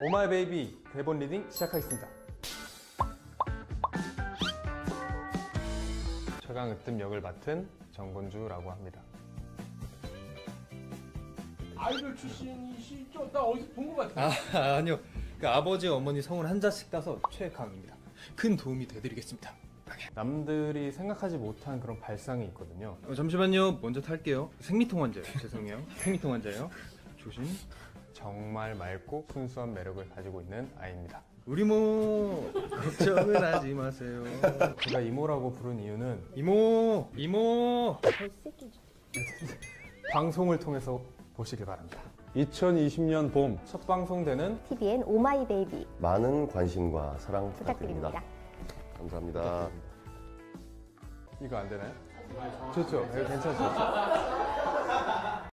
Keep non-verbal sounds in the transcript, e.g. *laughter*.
Oh My Baby 대본 reading 시작하겠습니다. 최강 으뜸 역을 맡은 정건주라고 합니다. 아이돌 출신이시죠? 나 어디서 본 것 같아. 아, *laughs* 아니요. 그 아버지 어머니 성을 한 자씩 따서 최강입니다. 큰 도움이 되드리겠습니다. 남들이 생각하지 못한 그런 발상이 있거든요. 어, 잠시만요. 먼저 탈게요. 생리통 환자예요. 죄송해요. 생리통 환자예요. 조심. 정말 맑고 순수한 매력을 가지고 있는 아이입니다. 우리 모 걱정은 하지 마세요. 제가 이모라고 부른 이유는 이모, 이모. 방송을 통해서 보시길 바랍니다. 2020년 봄 첫 방송되는 tvN Oh My Baby 많은 관심과 사랑 부탁드립니다. 부탁드립니다. 감사합니다. 이거 안 되나요? 좋죠. 이거 괜찮죠?